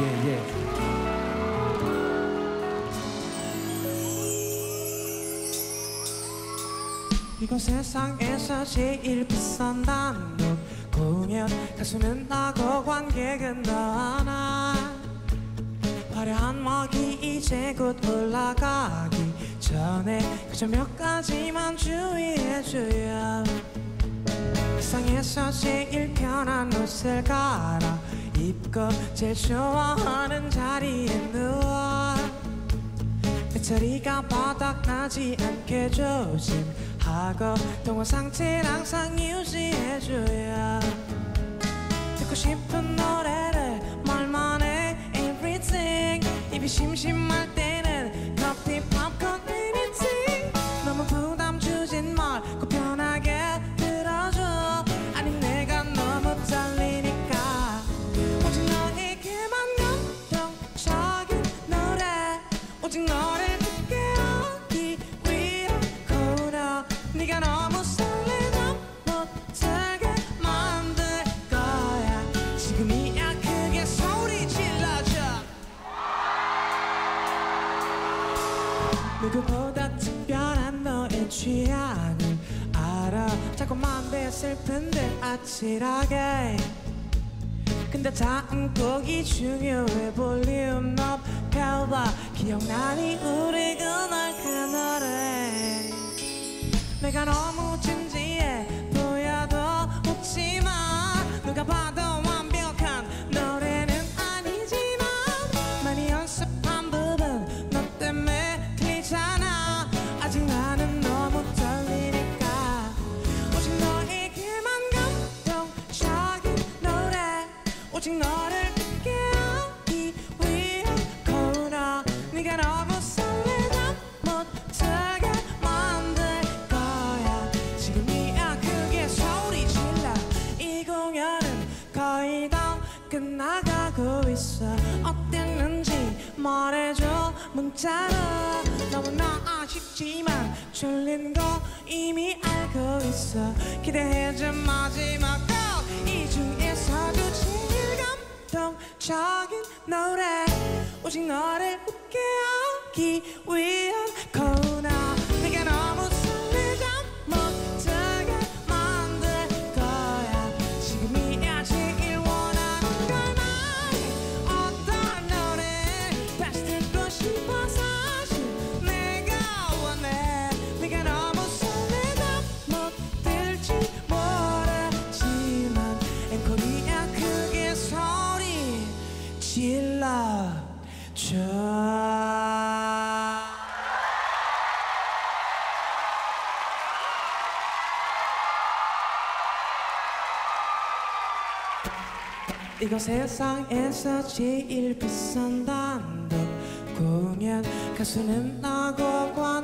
예, 예. 이건 세상에서 제일 비싼 단독 공연 가수는 나고 관객은 너 하나 화려한 먹이 이제 곧 올라가기 전에 그저 몇 가지만 주의해줘요 세상에서 제일 편한 옷을 갈아 입고 제일 좋아하는 자리에 누워. 배터리가 바닥나지 않게 조심하고 동화 상태를 항상 유지해줘야 듣고 싶은 노래를 말만 해. Everything. 입이 심심할 누구보다 특별한 너의 취향을 알아. 자꾸만 내 슬픈데 아찔하게. 근데 다음 곡이 중요해 볼륨 높여봐. 기억나니? 우리 그날 그 노래 내가 너무 진 오직 너를 하기 위한 코너 네가 너무 설레다. 못하게 만들 거야. 지금이야 크게 소리 질러 이 공연은 거의 다 끝나가고 있어. 어땠는지 말해줘 문자로. 너무나 아쉽지만 졸린 거 이미 알고 있어. 기대해줘 마지 오직 너를 웃게 하기 위한 코너. 내가 너무 설레자 못하게 만들 거야. 지금이야 제일 원하는 걸 말해 어떤 노래 다시 듣고 싶어 사실 내가 원해. 네가 너무 설레다 못될지 모르지만 앵콜이야 크게 소리 질러줘 이거 세상에서 제일 비싼 단독 공연 가수는 나고 관